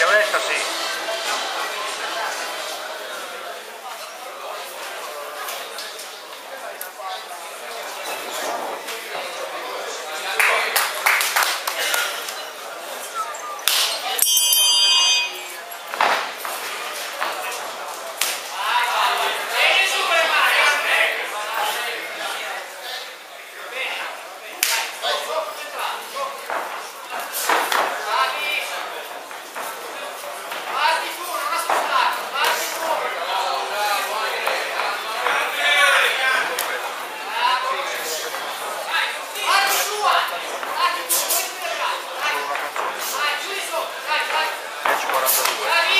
que ver esto sí. pasas, güey.